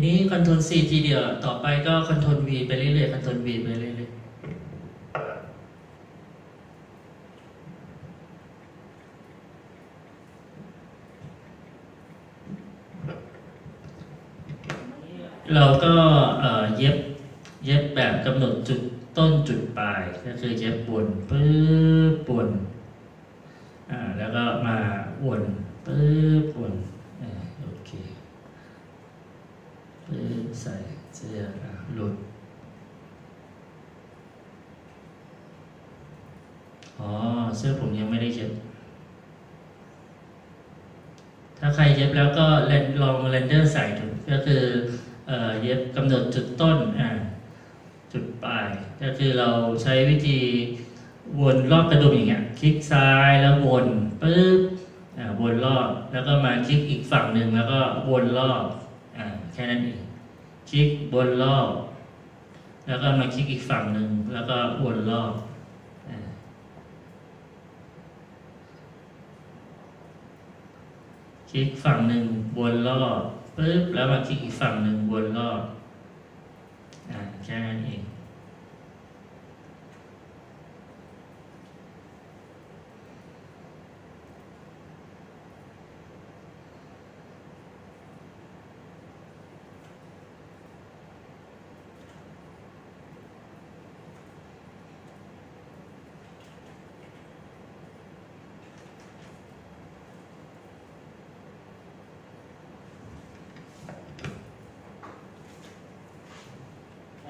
ีนี้ Control C ทีเดียวต่อไปก็ Control V ไปเรื่อยๆคอนโทรล V ไปเรื่อยๆเราก็เย็บเย็บแบบกำหนดจุดต้นจุดปลาย ก็คือเย็บบนปึ๊บวนอ่าแล้วก็มาวนปึ๊บวนอ่าโอเคปึ๊บใส่เสื้ออะหลุด อ๋อ เสื้อผมยังไม่ได้เย็บ ถ้าใครเย็บแล้วก็ลองเรนเดอร์ใส่ดูก็คือเอ่อเย็บกำหนดจุดต้นอ่าจุดปลาย ก็คือเราใช้วิธีวนรอบกระดุมอย่างเงี้ยคลิกซ้ายแล้ววนปึ๊บอ่าวนรอบแล้วก็มาคลิกอีกฝั่งหนึ่งแล้วก็วนรอบอ่าแค่นั้นเองคลิกวนรอบ แล้วก็มาคลิกอีกฝั่งหนึ่งแล้วก็วนรอบอ่า คลิกฝั่งหนึ่งวนรอบปึ๊บแล้วมาคลิกอีกฝั่งหนึ่งวนรอบอ่าแค่นั้นเอง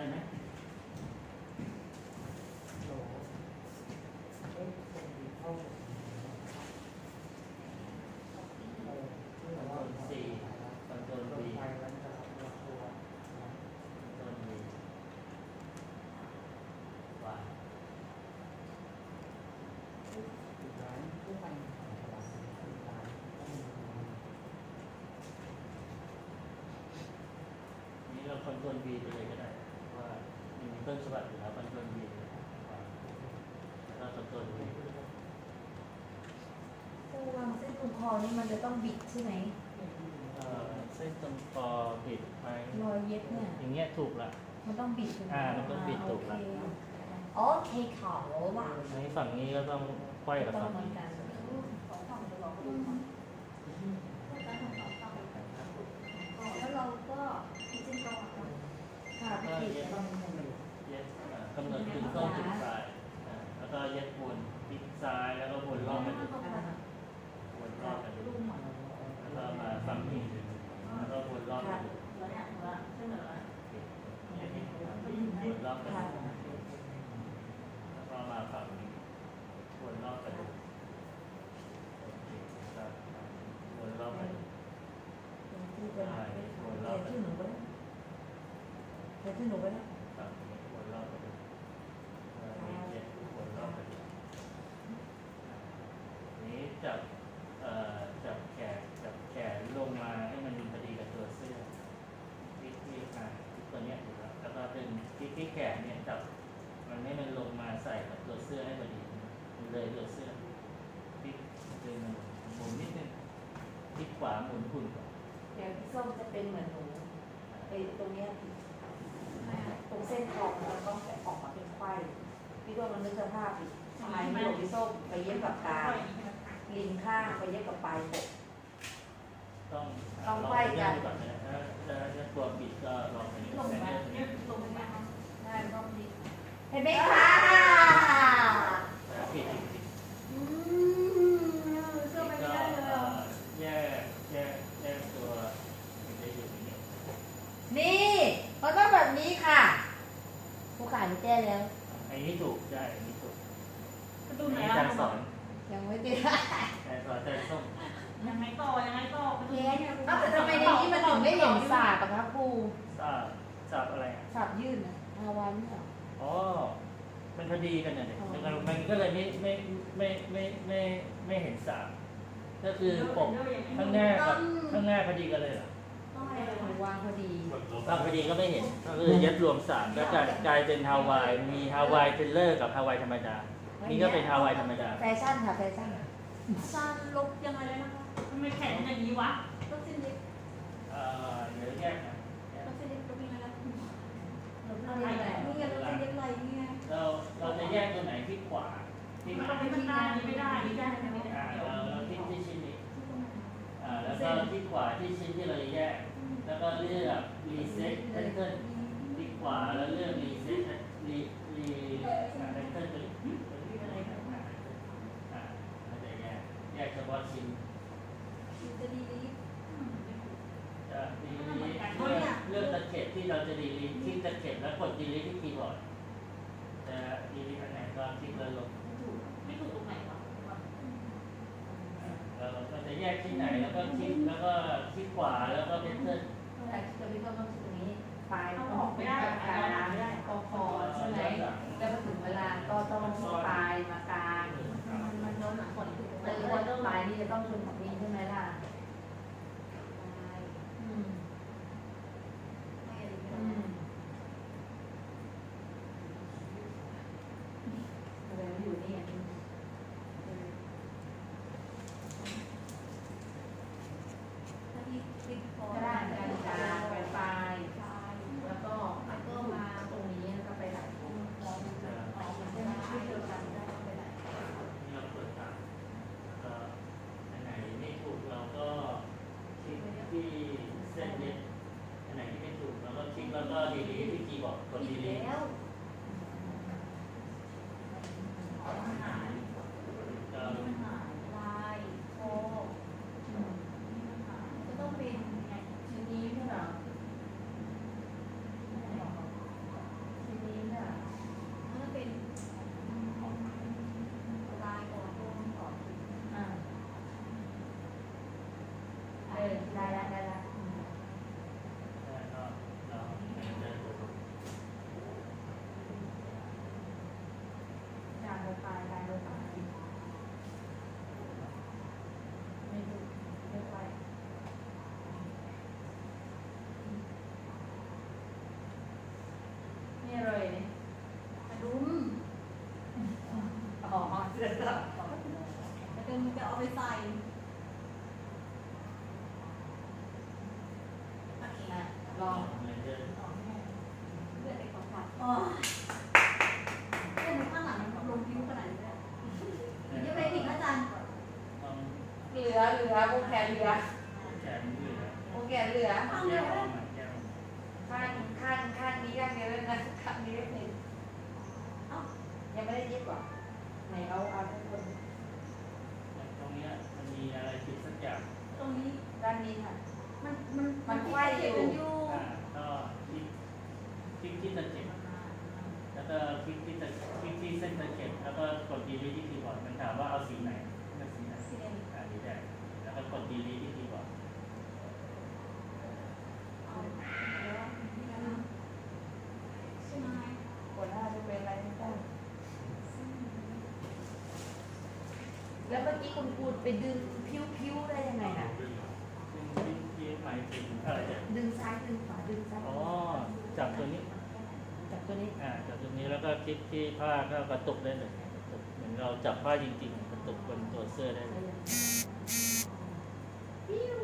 ได้ไหมสี่คอนโทรล V คอนโทรล V ว่า นี่เราคอนโทรล V ไปเลยก็ได้ว่ามันมีต้นฉบับอยู่แล้วคอนโทรล V แล้วก็ Control V ครูวางเส้นตรงคอนี่มันจะต้องบิดใช่ไหมเอ่อเส้นตรงคอบิดไปรอยเย็บเนี่ยอย่างเงี้ยถูกละ มันต้องบิดใช่ไหมอ่ามันต้องบิดถูกละ โอเคเขาว่ะอันนี้ฝั่งนี้ก็ต้องไขว้กับต้องฝั่งเหมือน นี้ กันแล้วเราก็จริงๆก็ค่ะ ก็ บิด เย็บ ตรงนี้ เย็บอ่ากำหนดจุดต้นจุดปลายอ่าแล้วก็เย็บวนพลิกซ้ายแล้วก็วนรอบไปดูวนรอบไปดูแล้วก็มาฝั่งนี้แล้วก็วนรอบไปดูวนรอบไปดูแล้วก็มาฝั่งนี้วนรอบไปดูโอเคครับวนรอบไปดู ที่เป็นเทที่หนูไปเทที่หนูไปแล้ว ฝั่งนี้วนรอบไปดูอ่านี่เย็บ วนรอบไปดูนี้จับจับแขนจับแขนลงมาให้มันพอดีกับตัวเสื้อที่ที่อ่าตัวเนี้ยถูกแล้วแล้วก็ดึงที่ที่แขนเนี่ยจับมันให้มันลงมาใส่กับตัวเสื้อให้พอดีมันเลยตัวเสื้อพลิกดึงมันหมุนนิดนึงพลิกขวาหมุนหุ่นก่อนเดี๋ยวพี่ส้มจะเป็นเหมือนหนูไอ้ตรงเนี้ยตรงเส้นคอมันต้องออกมาเป็นไขว้ พี่ว่ามันนึกสภาพดิทำไมไม่บอกพี่ส้มไปเย็บกับกลางลิงข้างไปเย็บกับปลายปกต้องต้องลไขว้กันก่อนนะถ้าถ้าถ้าตัวบิดก็ลองไปลงแซนมาเดอร์ลงมาได้ต้องดีเห็นไหมคะ รมดา นี่ก็เป็นฮาวายธรรมดา แฟชั่นค่ะแฟชั่นซานลบยังไงเลยนะคะทำไมแข็งอย่างนี้วะลบซิ้นลิปเอ่อเดี๋ยวแยกนะลบสิลิปลบยังไงล่ะลอะไรนี่ไงลบสิอะไรเราจะแยกตัวไหนที่ขวาที่มันไม่ได้ไม่ได้ไม่ได้ไม่ได้เราที่ที่ชิ้นนี้แล้วก็ที่ขวาที่ชิ้นที่เราแยก แล้วก็เลือกรีเซ็ตแพทเทิร์นที่ขวาแล้วเลือก reset แวนี้ตัวนี้อะไรกันนะอ่ามันจะแยกแยกเฉพาะชิ้นจะดีดีจะ delete เลือกเลือกตะเข็บที่เราจะ delete คลิกตะเข็บแล้วกด delete ที่คีย์บอร์ดจะ delete อันไหนก็คลิกแล้วลงไม่ถูกตรงไหนวะเราก็จะแยกที่ไหนแล้วก็คลิกแล้วก็คลิกขวาแล้วก็เป็นเพื่อนแต่จะไม่ต้องต้ องตรงนี้ปลาออกเป็นปากกลางไม่ได้คอคอใช่ไหมแล้วพอถึงเวลาก็ต้องปลายมากลางมันมันโดนหนังคนแต่ว่าปลายนี่จะต้องชนกับนี้ใช่ไหมล่ะอยู่นี่อะ ก็ได้การกลางไปปลายแล้วก็แล้วก็มาตรงนี้แล้วก็ไปไหนมองมันจะออกมันจะช่วยเดียวกันได้ไปไหน ที่เราเปิดตามก็อันไหนไม่ถูกเราก็คลิกที่เส้นเย็บอันไหนที่ไม่ถูกเราก็คลิกแล้วก็ดีลีทที่คีย์บอร์ดกดดีลีท แล้ว ก็ ลายโค ก็ต้องเป็นชิ้นนี้ใช่ไหมชิ้นนี้ใช่ไหม มันเป็นลายก่อนโดนก่อน อ่าเออได้ละได้ละ แล้วก็เราเดินตัว จานโลปลายจานโลปลายไม่ถูกเรียกไว้นี่เลยเนี่ย กระดุม อ๋อเสื้อซับ กระดุมจะเอาไปใส่ นะลอง เหมือนเดิน เลือดเด็กของผัดอ๋อเล่นข้างหลังมันลงคิ้วขนาดนี้เลยเยอะไปอีกอาจารย์ ต้อง เห ลือเหลือโอแขนเหลือแขนยืดนะโอแขนเหลือ ข้าง แย เดีย ก ว ออกมาแยกออกมา ข้างข้างข้างนี้ข้างเดียวเลยนะข้างนี้ก็เป็นเอ้ายังไม่ได้เย็บก่อนไหนเอาเอาทุกคน ตรงเนี้ยมันมีอะไรผิดสักอย่าง ตรงนี้ ด้านนี้ค่ะ มันมัน มันไขว้อยู่ มันอยู่ อ่าก็คลิกคลิกที่ตะเข็บแล้วก็คลิกที่ตะคลิกที่เส้นตะเข็บแล้วก็กดดีลีทที่คีย์บอร์ดมันถามว่าเอาสีไหนเลือกสีไหน สีแดง อ่าสีแดงแล้วก็กดดีลีทที่คีย์บอร์ด เอาแล้วนี่นะใช่ไหม คนหน้าจะเป็นอะไรไม่ต้องแล้วเมื่อ กี้คุณครูไปดึงพิ้วๆได้ยังไงน่ะซึ่งที่ที่หมายถึงอะไรเนี่ยดึงซ้ายดึงขวาดึงซ้ายอ๋อจับตัวนี้ จับตัวนี้ อ่าจับตรงนี้แล้วก็คลิกที่ผ้าก็กระตุกได้เลยกระตุกเหมือนเราจับผ้าจริงๆกระตุกบนตัวเสื้อได้เลยปิ้ว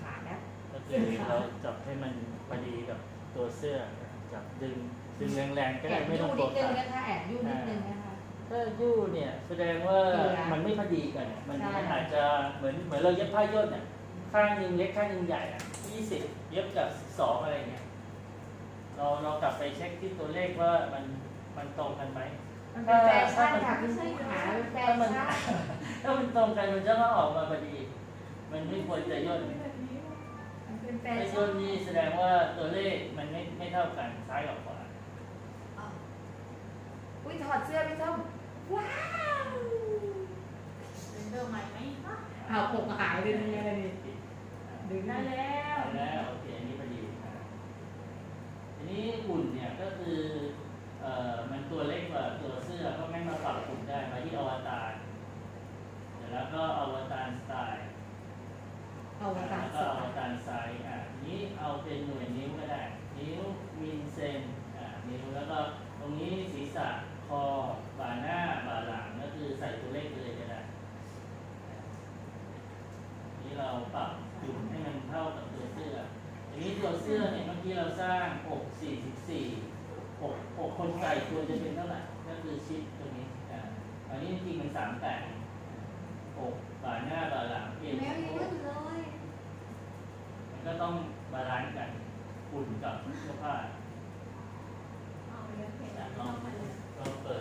ขาดแล้วก็คือเราจับให้มันพอดีกับตัวเสื้อ จับดึงดึงแรงๆก็แอได้บไม่ยู่ต้องนิกดดนึงตัดนะคะแอบยู่นิดนึงนะคะ ถ้ายู่เนี่ยแสดงว่าเหลือมันไม่พอดีกันอะมันใช่มันอาจจะเหมือนเหมือนเราเย็บผ้าย่นเนี่ยข้างหนึ่งเล็กข้างหนึ่งใหญ่อะยี่สิบเย็บกับสองอะไรเงี้ยเราเรากลับไปเช็คที่ตัวเลขว่ามันมันตรงกันไหมมันเป็นแฟชั่นค่ะคุณครูขาเป็นแฟถ้ามันชั่นถ้ามันตรงกันมันจะต้องออกมาพอดี มันไม่ควรจะย่นมันเป็นแฟถ้าชั่ย่นนนี่แสดงว่าตัวเลขมันไม่ไม่เท่ากันซ้ายกับขวาอุ้ยถอดเสื้อพี่ส้ม ว้าวเป็นเดิมใหม่ไหมคะเอาผมหายเลยนี่เลยนี่ดึงได้ได้แล้วแล้วโอเคอันนี้พอดีอะทีนี้หุ่นเนี่ยก็คือเอ่อมันตัวเล็กกว่าตัวเสื้อก็ไม่มาปรับหุ่นได้มาที่อวตารเสร็จแล้วก็อวตารสไตล์เอาวตารแล้วสก็ออวนตารไซส์อะทีนี้เอาเป็นหน่วยนิ้วก็ได้ นิ้วมิลเซนอะนิ้วแล้วก็ตรงนี้ศีรษะ คอบ่าหน้าบ่าหลังก็คือใส่ตัวเลขไปเลยก็ได้นี่เราปรับจุดให้มันเท่ากับตัวเสื้ออันนี้ตัวเสื้อเนี่ยเมื่อกี้เราสร้างอก44อกอกคนใส่ตัวจะเป็นเท่าไหร่ก็คือชิดตรงนี้อันนี้จริงมันสามแปดอกบ่าหน้าบ่าหลังเปลี่ยนแมันก็ต้องบาลานซ์กันปุ่นกับเสื้อผ้าเอาเยอะเผ็ดแล้ว of the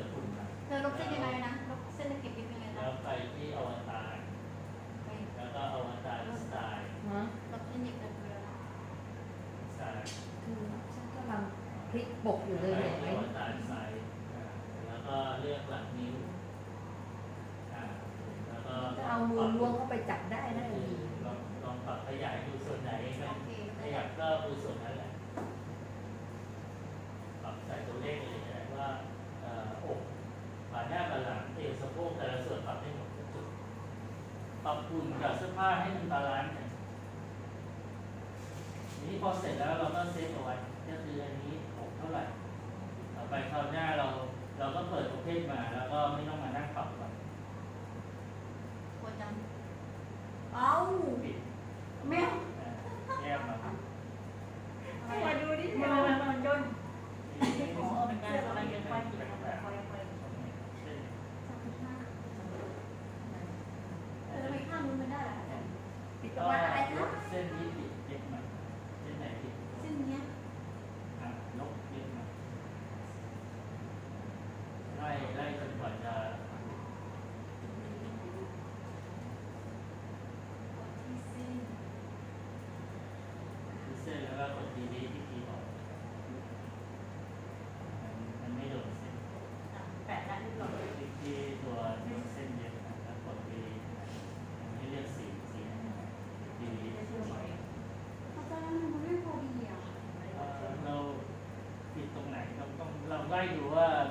哎呦啊！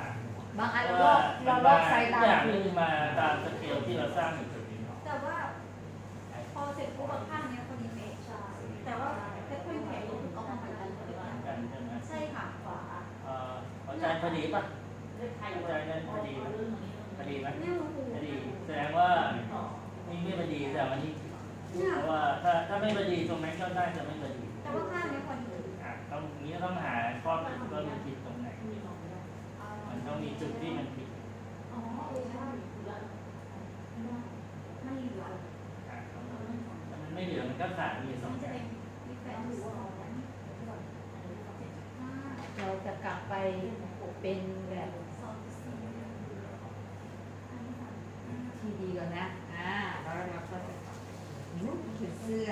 างบางอันเราลอกเราลอกไซส์ตามคือย่างมาตามสเกลที่เราสร้างอยู่ตรงนี้แต่ว่า พอเสร็จปุ๊บบางข้างเนี้ยพอดีเมชะใช่แต่ว่าเพชรค่อแข็งก็ต้องทำกันกันใช่ไใช่ค่ะขวาเอ่ออาจารย์พอดีป่ะอใจานั้นพอดีพอดีไหมพอดีแสดงว่านี่ไม่พอดีแต่วันนี้เพราะว่าถ้าถ้าไม่พอดีตรงนั้นก็ได้จะไม่พอดีแต่ว่าข้างเนี้ยพอดีอะตรงนี้ต้องหาข้อผิก็มีผิด ต้องมีจุดที่มันผิดอ๋อเออใช่มัเหลือมันไม่เหลือมันก็ขาดมีสององเราจะกลับไปเป็นแบบที่ดีก่อนนะ อ่าแล้วเราก็จะนุ่นเสื้อ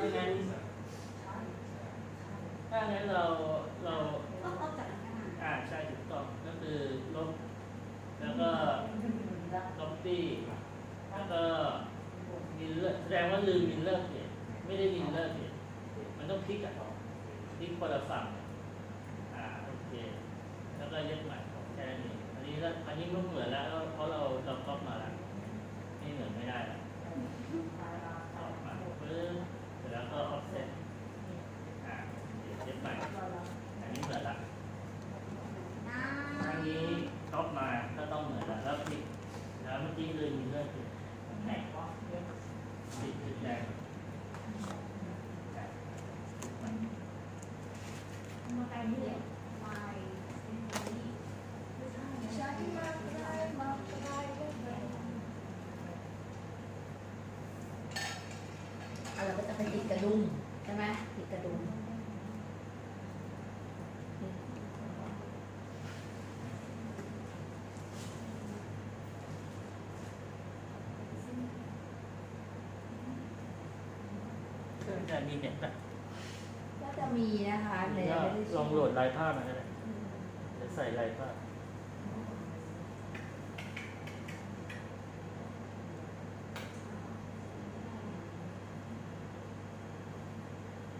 ถ้างั้นถ้างั้นเราเราก็ลบจากนั้นอ่าใช่ถูกต้องก็คือลบแล้วก็ลบตี้แล้วก็มินเลอร์แสดงว่าลืมมินเลอร์เนี่ยไม่ได้มินเลอร์เนี่ยมันต้องพลิกอะพลิกคนละฝั่งอ่าโอเคแล้วก็ยึดใหม่แค่นี้อันนี้อันนี้ไม่เหมือนแล้วเพราะเราเราก๊อปมาแล้วนี่เหมือนไม่ได้แล้วออมาปึ๊บ เสร็จแล้วก็ออฟเซ็ตอ่าเดี๋ยวเย็บใหม่อันนี้เหมือนละ อันนี้ท็อปมาก็ต้องเหมือนแล้วแล้วปิดแล้วเมื่อกี้เลยมีเลือดติดแหนกปิดจุดแดง มาไกลนี่เลยไปเป็นนี่ไม่ใช่ใช่มาได้มาได้ได้ อะเราก็จะไปติดกระดุมใช่ไหมติดกระดุม เครื่อง จะมีเน็ตแบบก็จะมีนะคะในก็ลองโหลดลายผ้ามาก็ได้เดี๋ยวใส่ลายผ้า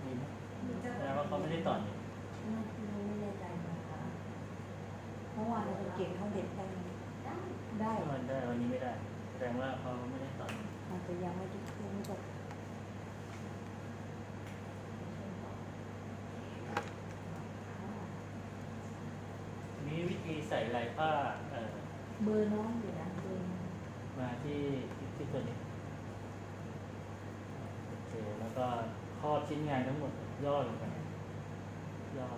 มีไหมแสดงว่าเขาไม่ได้ต่อนี่ไม่แน่ใจนะคะเมื่อวานเราเก็บเขาเด็ดได้ไหมได้ถ้ามันได้วันนี้ไม่ได้ แสดงว่าเขาไม่ได้ต่อนี่อาจจะยังไม่ได้ยังไม่จบ ทีนี้วิธีใส่ลาย ผ้าเออเบอร์น้องอยู่นะเบอร์น้องมาที่ที่ตัวนี้โอเคแล้วก็ครอชิ้นงานทั้งหมดย่อลงไปย่อ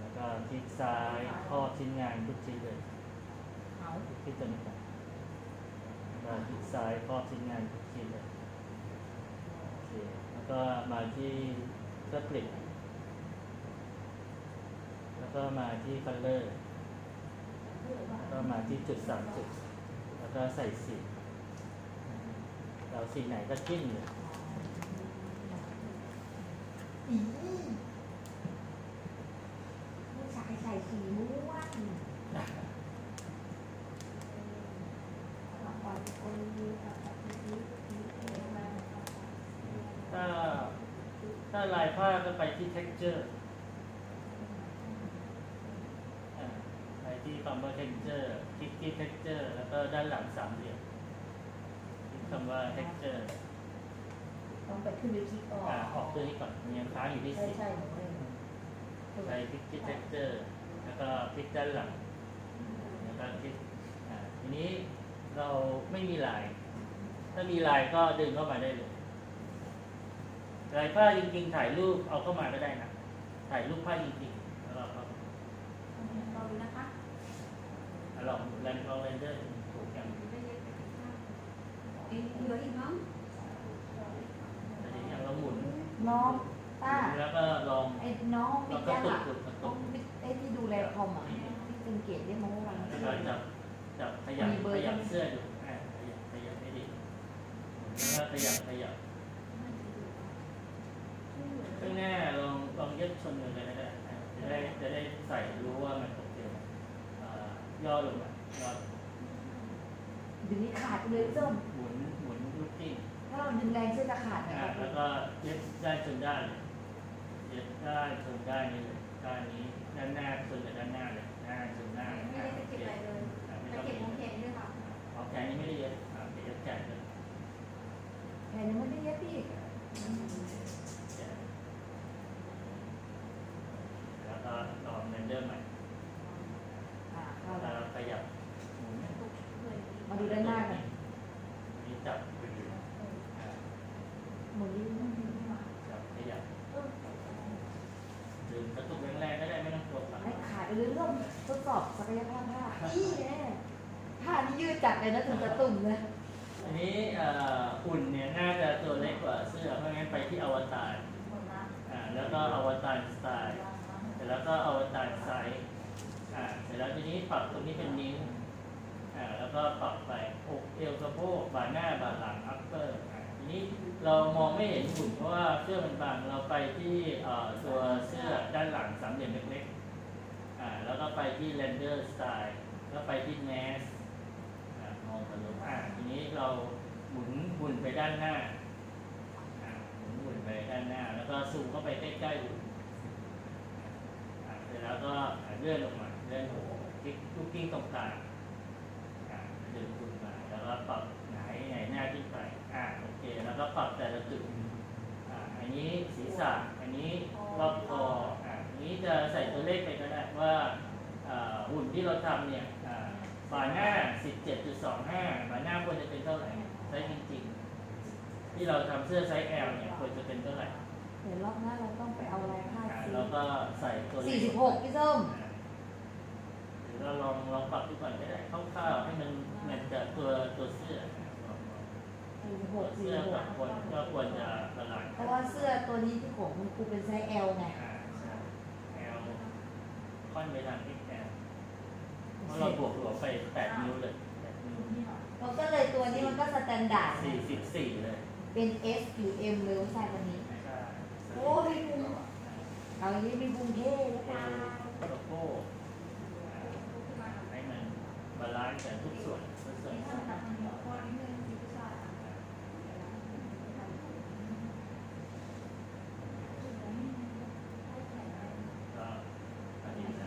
แล้วก็คลิกซ้ายครอชิ้นงานทุกชิ้นเลยเอาที่ตัวนี้ก่อนคลิกซ้ายครอชิ้นงานทุกชิ้นเลยโอเคแล้วก็มาที่เครื่องกลิ่นแล้วก็มาที่คัลเลอร์ ก็มาที่จุดสามจุด แล้วก็ใส่สีเราสีไหนก็จิ้มเลยอีผู้ชายใส่สีม่วงเอาไปคนดูเอาไปดูดูมาถ้าถ้าลายผ้าก็ไปที่ texture อ่าไปที่คำว่า texture คลิก ที่ texture แล้วก็ด้านหลังสามเหลี่ยมคลิกคำว่า texture ต้องไปขึ้นวิธีก่อนอ่าออกตัวนี้ก่อนมันยังค้างอยู่ที่ใช่สีใช่หนูเลยไปคลิกที่ texture แล้วก็คลิกด้านหลังแล้วก็คลิกอ่าทีนี้เราไม่มีลาย ถ้ามีลายก็ดึงเข้ามาได้เลยลายผ้าจริงๆถ่ายรูปเอาเข้ามาก็ได้นะถ่ายรูปผ้าจริงๆแล้วเราก็ เราดูนะคะ ลองแรนลองเรนเดอร์ถูกอย่างไม่เย็บไปข้างอีกเหลืออีกมั้งแต่ทีนี้เราหมุนน้องป้าแล้วก็ลองไอ้น้องเราบิ๊กก็แจ๊ตุกกอะตุกตุน้อกงบิ๊กไอ้ที่ดูแลคอมอะที่เป็นเกตได้มั้งวันแล้วก็จับจับขยับขยับเสื้อดูอ่าขยับขยับให้ดีแล้วก็ขยับขยับข้างหน้าลองลองเย็บชนกันเลยก็ได้อ่าจะได้จะได้ใส่รู้ว่ามันตกเดียวอ่า ย่อลงมาย่อลงมาดึงนี่ขาดไปเลยส้มหมุนหมุนลูกกิ้งถ้าเราดึงแรงเสื้อจะขาดนะอ่าคะแล้วก็เย็บได้จนได้เลยเย็บได้จนได้นี่เลยด้านนี้ด้านหน้าชนกับด้านหน้าเลยหน้าชนหน้าไม่ได้ไปเก็บอะไรเลยอ่าไม่ไปต้องเก็บของเก็บด้วยค่ะออกแขนนี้ไม่ได้เย็บอ่าเดี๋ยวเย็บแขนเลยแผลยังไม่ได้เย็บพี่แขนแล้วก็ลองเรนเดอร์ใหม่ อ่าเข้า แล้ แล้ว ว ขยับหมุน มาดูด้านหน้ากัน อันนี้จับไปอยู่อ่า หมุนนี่ จับขยับหรือกระตุกแรงๆก็ได้ไม่ต้องกลัวครับ ให้ขาดไปเลยส้มทดสอบศักยภาพผ้าอี้แน่ผ้านี่ยืดจัดเลยนะถึงกระตุ่มเลย อันนี้เอ่อหุ่นเนี่ยน่าจะตัวเล็กกว่าเสื้อ เพราะงั้นไปที่อวตาร อ่า แล้วก็ avatar style เสร็จแล้วก็ avatar size อ่า เสร็จแล้วทีนี้ปรับตรงนี้เป็นนิ้ว อ่า แล้วก็ปรับไปอกเอวสะโพกบ่าหน้าบ่าหลัง upper อ่าทีนี้เรามองไม่เห็นหุ่นเพราะว่าเสื้อมันบาง เราไปที่เอ่อตัวเสื้อด้านหลังสามเหลี่ยมเล็กๆ อ่า แล้วก็ไป ที่ render style แล้วไปที่ mask มองทะลุอ่าทีนี้เราหมุนหมุนไปด้านหน้าอ่าหมุนหุ่นไปด้านหน้า แล้วก็ซูมเข้าไปใกล้ๆหุ่นอ่าเสร็จแล้วก็เลื่อนลงมาเลื่อนหัวคลิกลูกกิ้งตรงกลางอ่าดึงหุ่นมาแล้วก็ปรับไหนไหนหน้าขึ้นไปอ่าโอเคแล้วก็ปรับแต่ละจุดอ่าอันนี้ศีรษะอันนี้รอบคออ่าอันนี้จะใส่ตัวเลขไปก็ได้ว่า หุ่นที่เราทำเนี่ยอ่าฝ่าหน้า 17.25ฝ่าหน้าควรจะเป็นเท่าไหร่ไซส์จริงๆ ที่เราทำเสื้อไซส์ L เนี่ยควรจะเป็นเท่าไหร่เดี๋ยวรอบหน้าเราต้องไปเอาอะไรค่าอ่าสีแล้วก็ใส่ตัวเลขสี่สิบหกพี่ส้มอ่าหรือเราลองลองปรับดูก่อนก็ได้คร่าวๆให้มันแมทกับตัวตัวเสื้อลองๆสี่สิบหตัวกสี่เสื้อสิบหกับกคนก็ควรจะบาลานซ์เพกันราะว่าเสื้อตัวนี้ที่ผมมันครูเป็นไซส์ L ไงอ่าใช่ L ค่อนไปทาง XL เพราะเราบวกหัวไป8นิ้วเลย8นิ้วมันก็เลยตัวนี้มันก็ standard 44เลยเป็น S หรือ M เลยใช่ตัวนี้ ใช่โอ้ยบุ้งเอาอย่างนี้มีบุ้งเท่หรือเปล่าโลโก้อ่าให้มัน balance กันทุกส่วนทุกส่วน ก็อันนี้นะ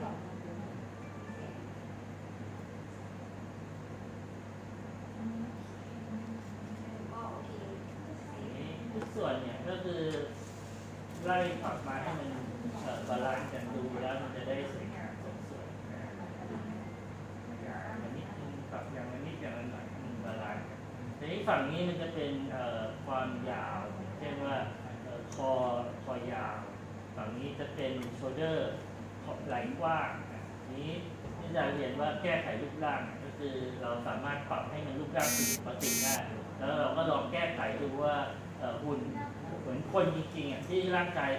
นี้ทุกส่วนเนี่ยก็คือไล่ปรับมาให้มันเอ่อบา ดูแล้วมันจะได้สวยงามสมส่วนนะอย่างนิดนึงปรับอย่างนิดอย่างละหน่อยให้มัน balance กันทีนี้ฝั่งนี้มันจะเป็นความยาวเช่นว่าคอคอยาว ฝั่งนี้จะเป็นโชเดอร์ไหลกว้างอะทีนี้ที่จะเรียนว่าแก้ไขรูปร่างก็คือเราสามารถปรับให้มันรูปร่างเป็นปกติได้แล้วเราก็ลองแก้ไขดูว่าหุ่นเหมือนคนจริงๆอะที่ร่างกาย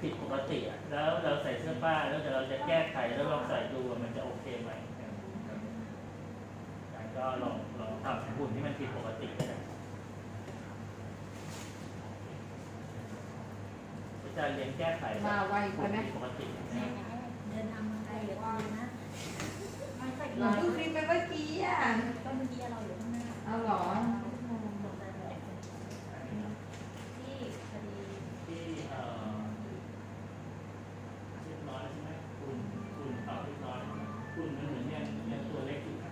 ผิดปกติอะแล้วเราใส่เสื้อผ้าแล้วเดี๋ยวเราจะแก้ไขแล้วลองใส่ดูว่ามันจะโอเคไหมแล้วก็ลองลองทำหุ่นที่มันผิดปกติก็ได้อาจารย์เรียนแก้ไขมาไวไปหุ่นไหมผิดปกตินะเดินทางมาไกลเดี๋ยวก่อนนะไม่ใช่หนูเพิ่งคลิปไปเมื่อกี้อะ ก็เมื่อกี้เราอยู่ข้างหน้า เอาเหรอ ที่คดี ที่เอ่อเรียบร้อยใช่ไหมคุณคุณตอบเรียบร้อยคุณมันเหมือนยังยังตัวเล็กอยู่นะ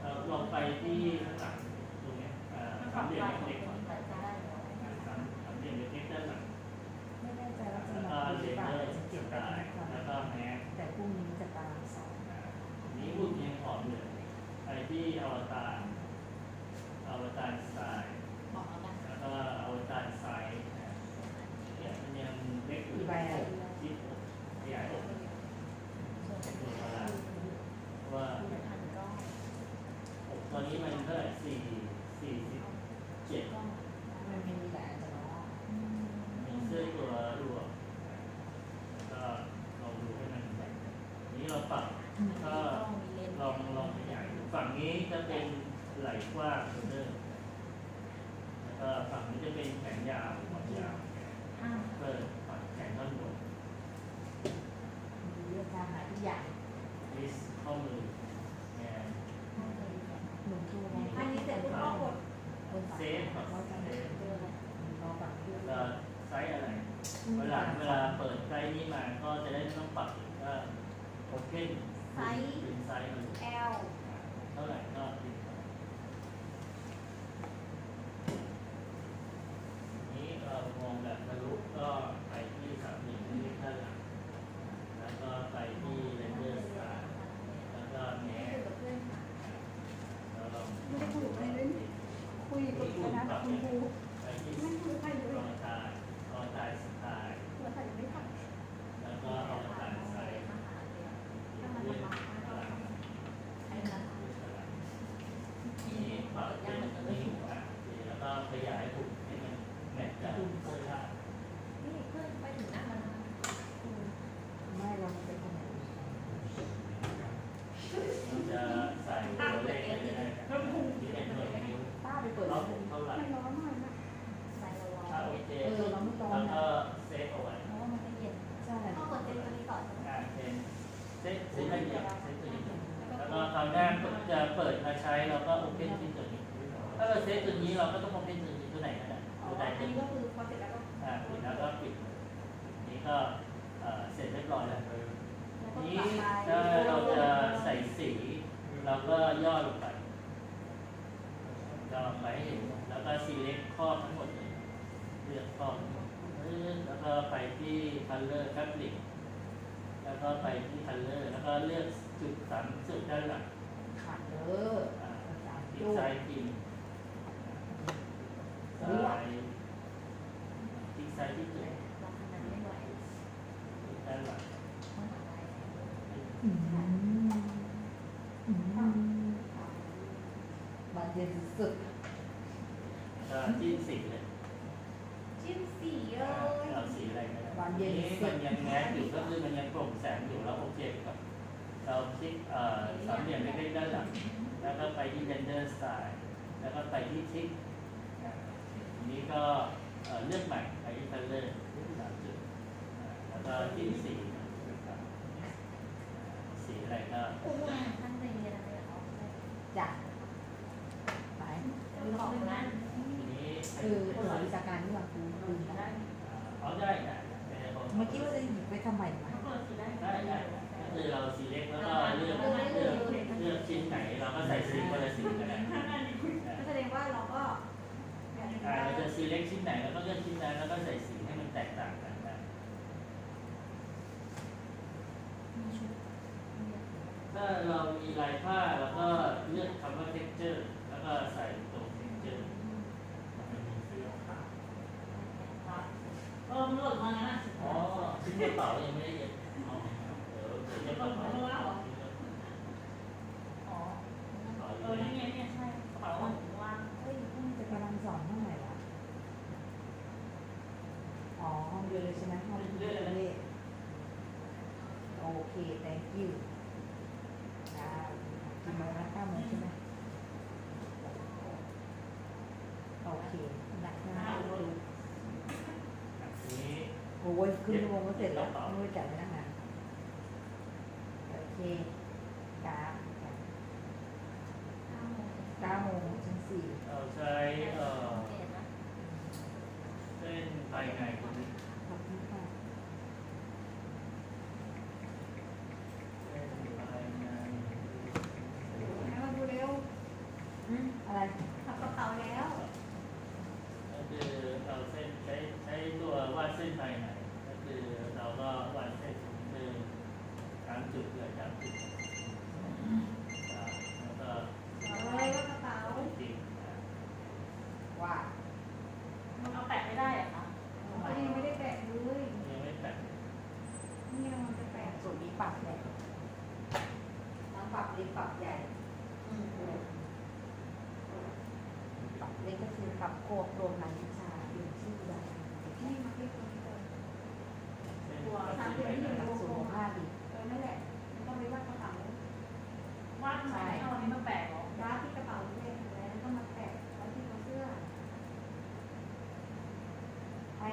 เอ่อลองไปที่ข้างหลังตรงเนี้ยเอ่อสามเหลี่ยมเล็กๆก่อนอ่าสามสามเหลี่ยมเล็กๆด้านหลัง ไม่แน่ใจว่าจะ แล้ว มา ก็ ห เล รือเปล่า เยอร์ จะ ส เก็บ ไต ไว้ ล์ ก่อน แล้วก็แมส แต่พรุ่งนี้จะตามสอน อ่าอันนี้หุ่นยังผอมอยู่ไปที่อวตารอวตารสไตล์ บอกแล้วกัน แล้วก็อวตารไซส์นะเนี่ยมันยังเล็กอยู่ กี่ใบอะ ที่ขยายออกเป็นตัวพลังเพราะว่า ไม่ทันก็ ตอนนี้มันเท่าไหร่สี่สี่สิบเจ็ด มันมีหลายอันจะเนาะ มีเสื้อตัวรวมแล้วก็ลองดูให้มันแบ่งกันนี้เราปรับก็ มีเลน ลองลองขยายดูฝั่งนี้จะเป็น ไหล่กว้างเดอร์แล้วก็ฝั่งนี้จะเป็นแขนยาว ตัวนี้ก็คือพอเสร็จแล้วก็ปิดแล้วก็ปิดนี้ก็เสร็จเรียบร้อยแล้วนี้ถ้าเราจะใส่สี เราก็ย่อลงไปย่อลไปแล้วก็ซีเล็กครอบทั้งหมดเลยเลือกครอทั้งหมดแล้วก็ไปที่ color fabric แล้วก็ไปที่พันเลอร์แล้วก็เลือกจุดสามจุดด้านหลัง color ดีไซน์พิมใส่ static length 别倒了没 อ้ยครึ่งงก็เสร็จแล้ว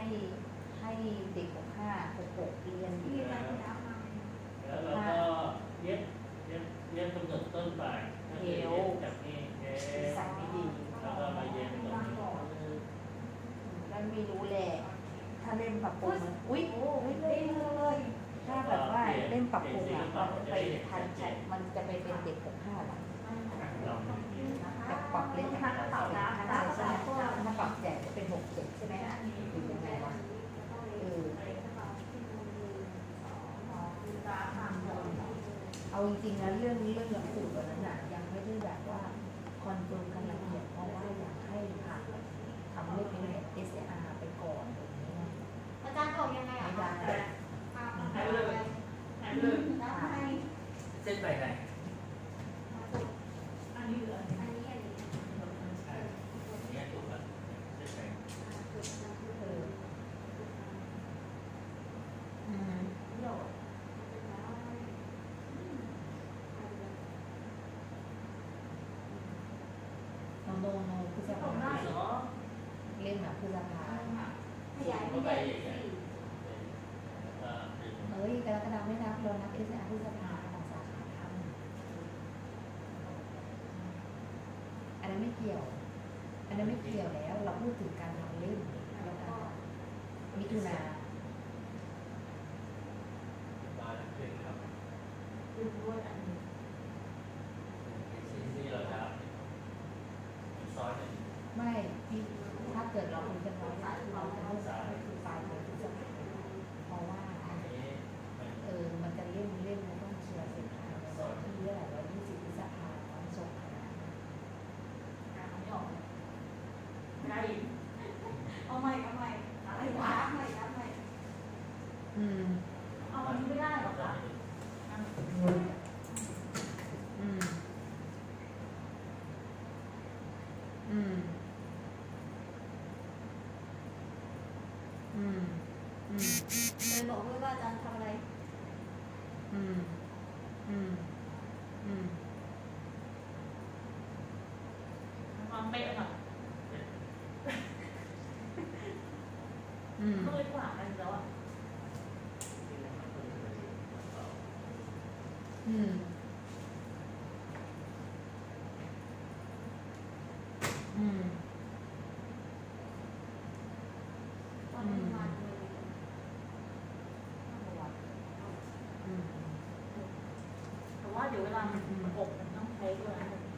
ให้ให้เด็กหกห้าหกหกเรียนที่ ที่ aunque sin ี่ยว อันนั้นไม่เกี่ยวแล้ว เราพูดถึงการทำเล่นแล้วมิถุนามาแล้วครั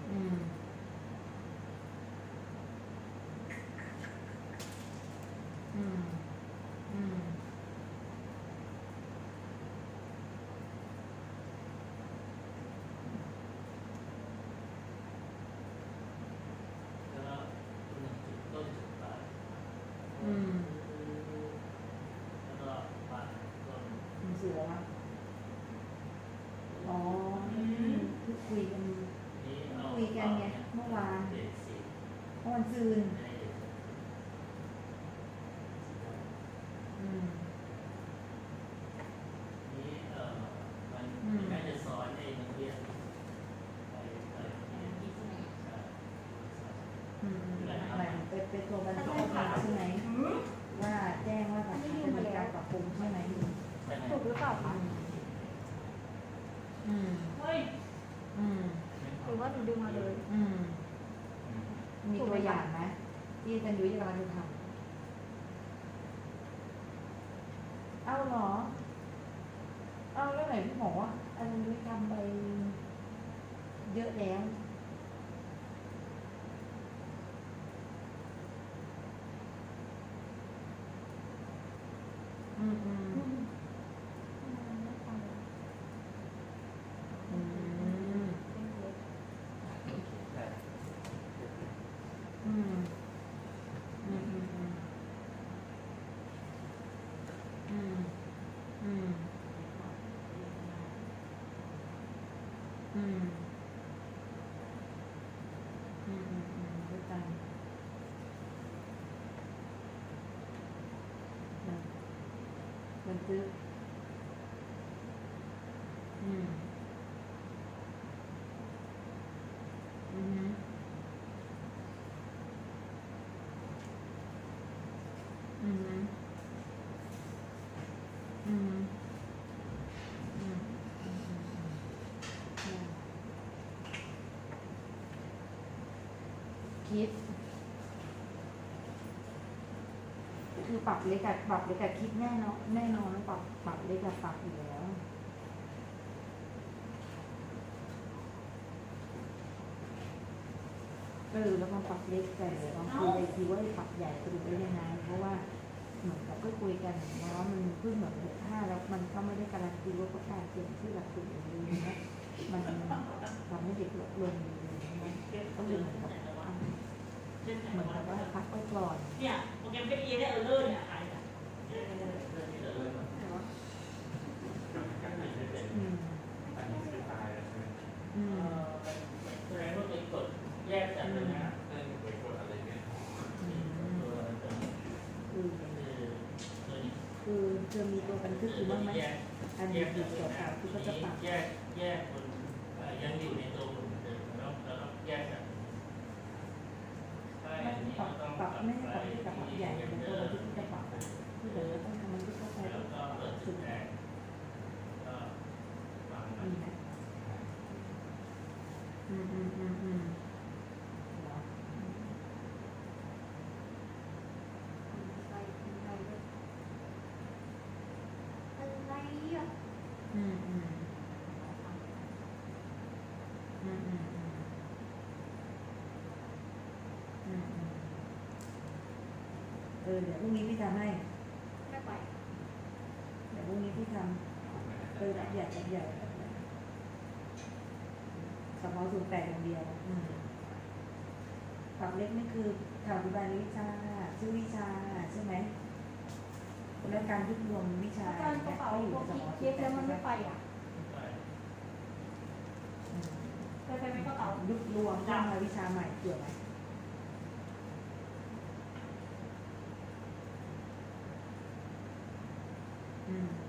嗯。嗯。嗯。嗯，你记得吗？still in there. คิด คือปรับเล็กกับปรับเล็กกับคิดแน่นอนแน่นอนปรับปรับเล็กกับปรับอยู่แล้วเออแล้วมันปรับเล็กแต่บางทีเลยคิดว่าปรับใหญ่สรุปได้ยังไงเพราะว่าเหมือนกับก็คุยกันนะว่ามันเพิ่งเหมือนหกห้าแล้วมันก็ไม่ได้การันตีว่าประกาศเปลี่ยนชื่อหลักสูตรอย่างมันมันทำให้เด็กลดลงต้องดูเหมือนกับ เหมือนกับว่าพักไว้ก่อนเนี่ยโปรแกรมเปเอได้เออเลอร์เนี่ยหายเป็จเลยะรเเมีตัวบันทึกอยู่บ้างไหมอันนี้ดีเกี่ยกับที่เขาจะปรับ อเดี๋ยวพรุ่งนี้พี่ทำให้ไม่ไปเดี๋ยวพรุ่งนี้พี่ทำเออแบบใหญ่แบบใหญ่แบบใหญ่เฉพาะศูนย์แปดอย่างเดียวอืมปรับเล็กนี่คือข่าวอธิบายวิชาชื่อวิชาใช่ไหมแล้วการยุบรวมวิชาการกระเป๋าก็อยู่พวกในสมองเย็บแล้วมันไม่ไปอะไปอืมไปไปไม่กระเป๋ายุบรวมสร้างมาวิชาใหม่เกี่ยวไหม Mm.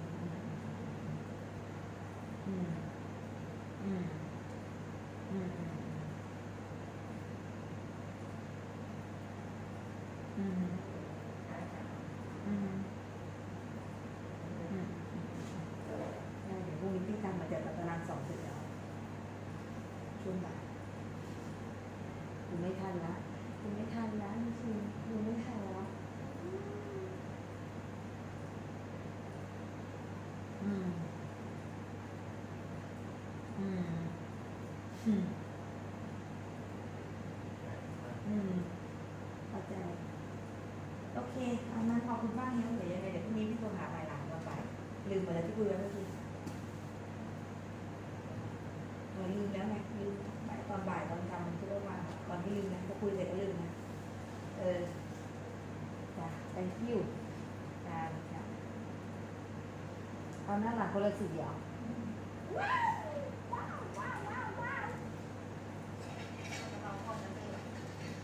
หน้าหลังคนละสีเดียว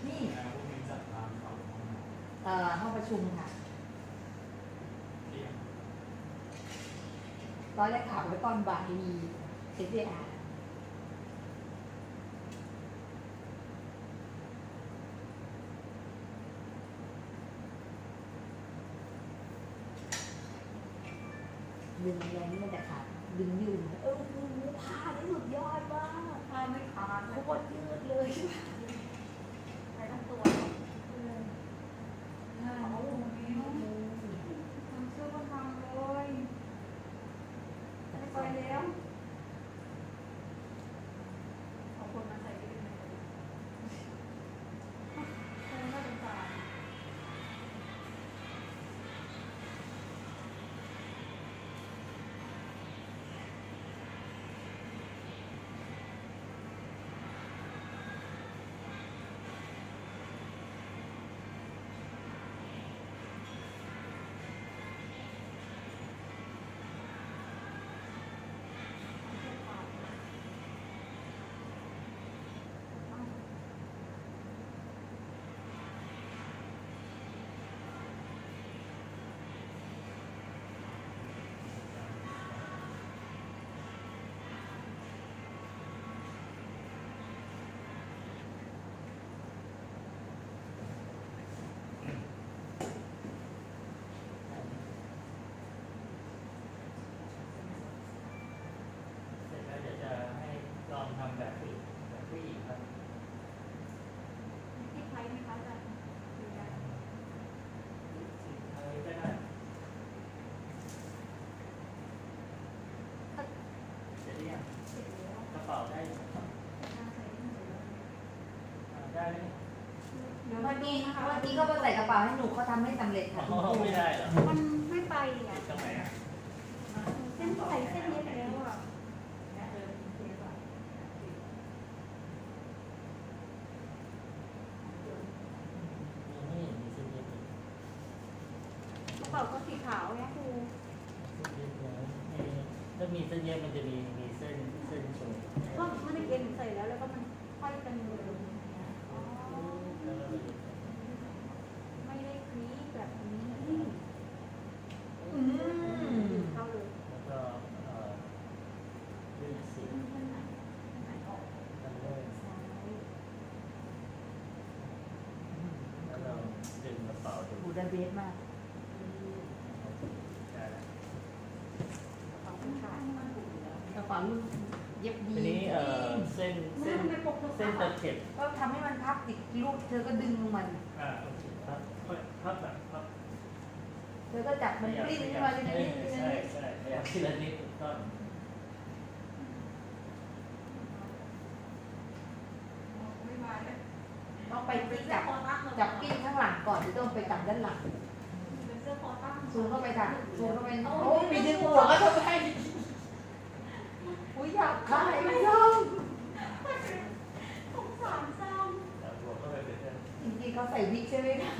นี่เอ่อห้องประชุมค่ะตอนแรกข่าวไว้ตอนบ่ายมีเอสอา กี้เขาไปใส่กระเป๋าให้หนูเขาทำไม่สำเร็จค่ะไม่ได้หรอมันไม่ไปอะเส้นใส่เส้นเล็กแล้วอะกระเป๋าก็สีขาวนะครูถ้ามีเส้นเยอะมันจะมี เป๋าดูบูดาเบสมากได้แล้วขอบคุณค่ะกระเป๋าลูกเย็บดีทีนี้เอ่อเส้นเส้เส้นนไม่ปกเส้นตะเข็บก็ทำให้มันพับติดลูกเธอก็ดึงลงมัน อ่าโอเคครับพับแบบพับเธอก็จับมันกลิ้งขึ้นมาทีละนิดทีละใช่นิดใช่ขยับทีละนิดถูกต้องไม่มาเลยต้องไปจับจับกิ้งข้างหลังก่อนจะต้องไปจับด้านหลังซูมเข้าไปจ่ะซูมเข้าไปโอ้ยมีดึงหัวก็ทำไมอุ้ยอยากตายไม่ยอมสงสารซ้ำจริงๆเขาใส่วิกใช่ไหมคะ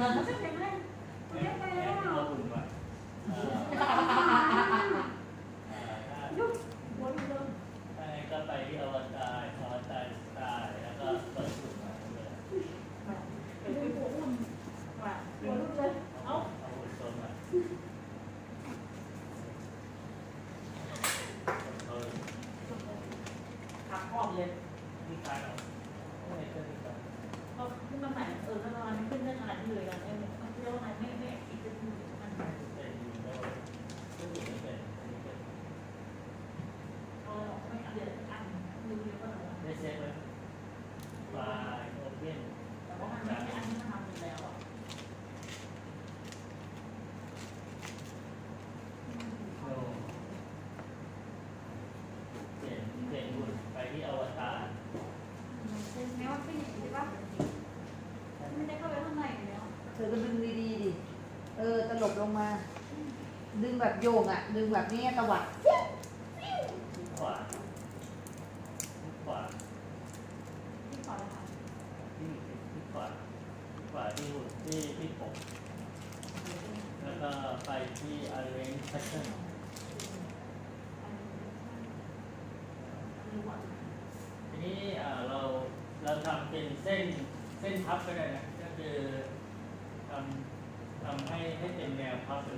โยงอะดึงแบบนี้ตวัด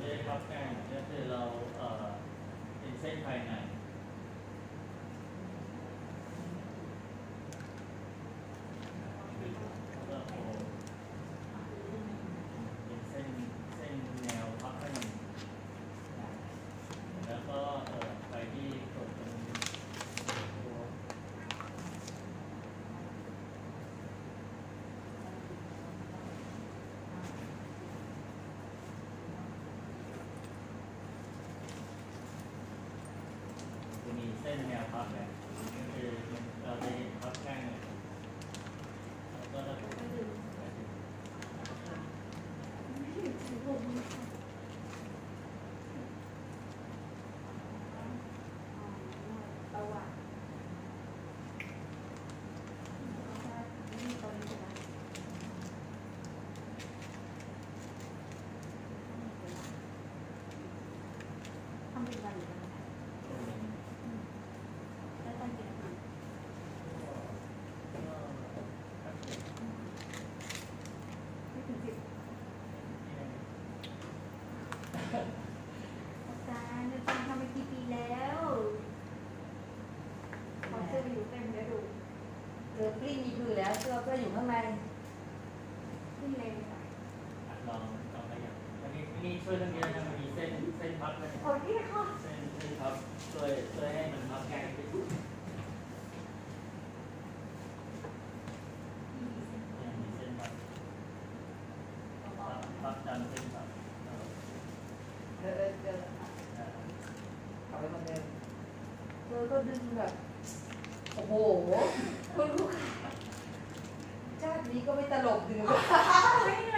เรียกรับแป้งก็คือเราเอ่อเป็นเส้นภายใน ดึงแบบ โอ้โห คุณลูกค้าชาตินี้ก็ไม่ตลกดึงไม่ไ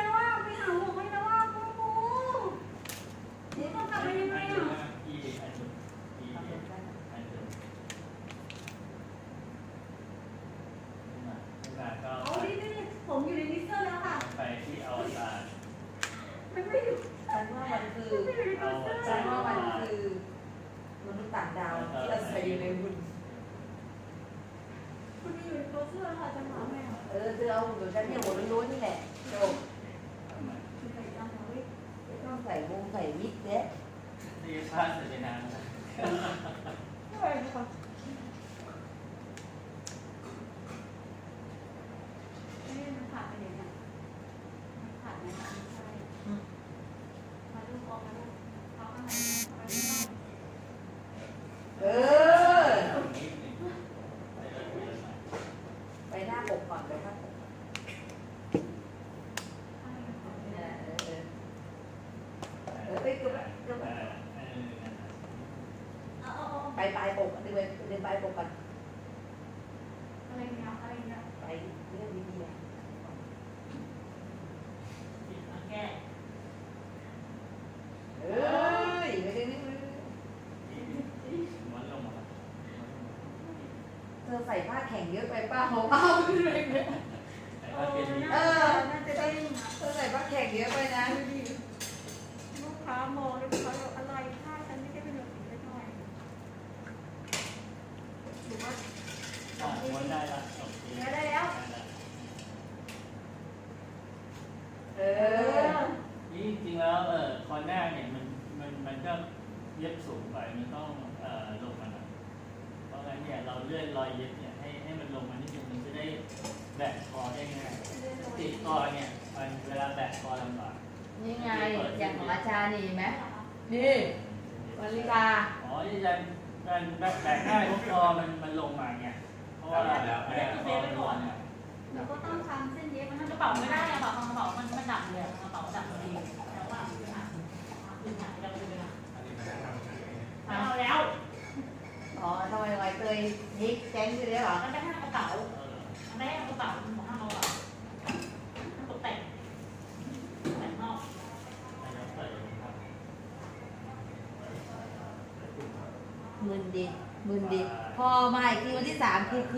Ito, pare.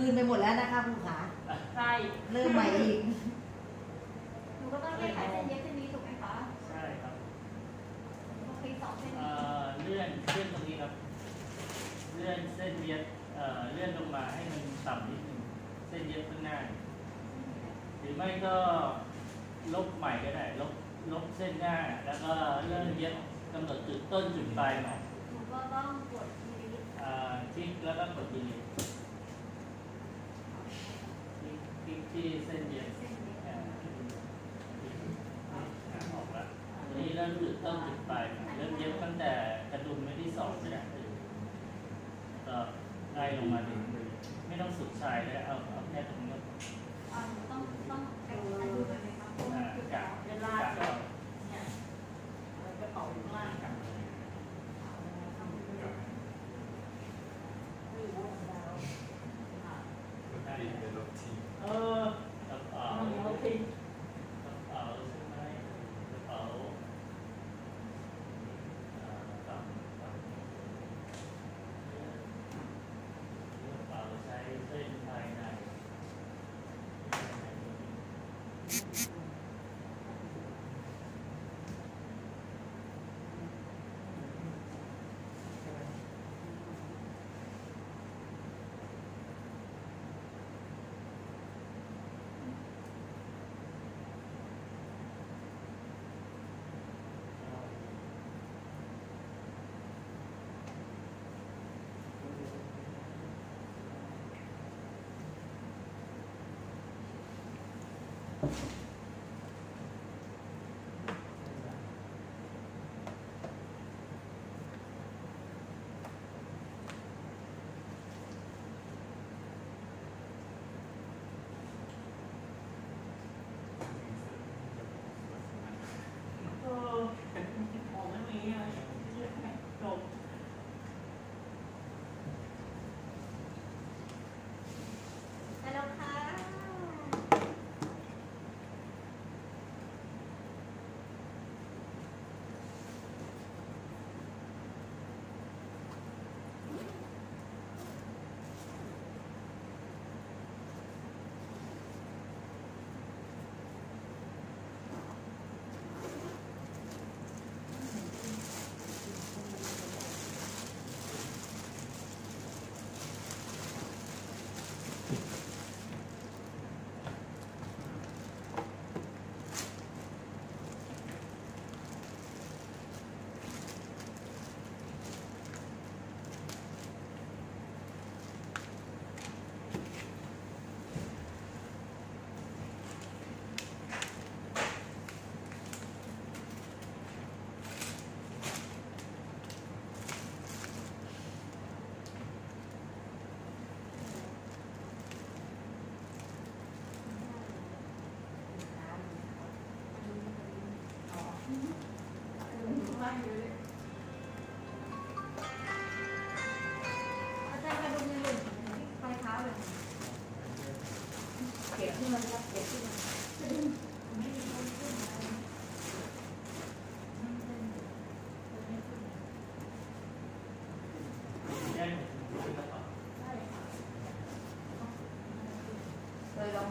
ลืนไปหมดแล้วนะคะคุณ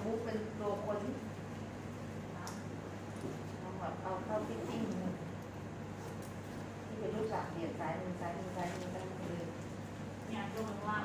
มุกเป็นตัวคนนะลองแบบเอาเข้าฟิตติ้งที่เป็นรูปหลักเดี่ยวซ้ายเป็นสายมือซ้ายมือซ้ายมือเนี่ยยกมือว่า